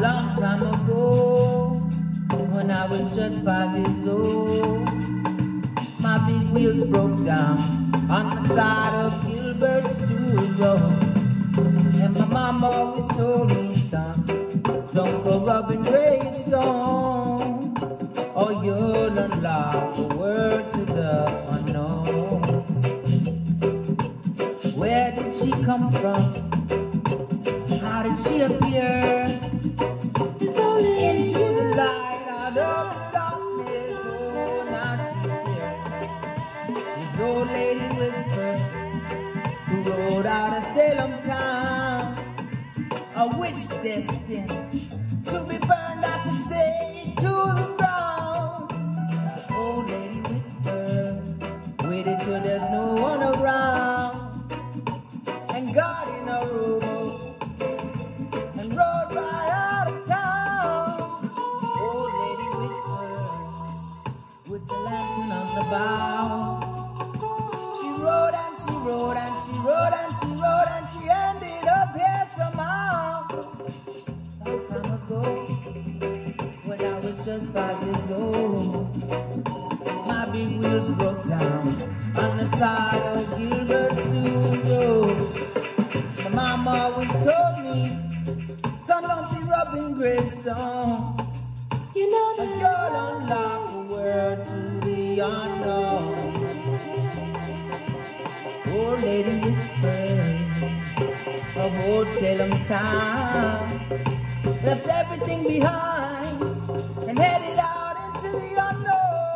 long time ago, when I was just five years old. My big wheels broke down on the side of Gilbert Stuart Road. And my mom always told me, son, don't go rubbing gravestones, or you'll unlock the word to the unknown. Where did she come from? She appeared Into the light, out of the darkness. Oh, now she's here. This old lady Whitford, who rode out of Salem town, a witch destined to be burned at the stake to the ground. Old lady Whitford waited till there's no one around and got the bow. She rode and she rode and she rode and she rode and she ended up here somehow. Long time ago, when I was just five years old, my big wheels broke down on the side of Gilbert Stew Road. My mom always told me, son, don't be rubbing gravestones. Unknown. Old Lady Whitford of Old Salem town left everything behind and headed out into the unknown.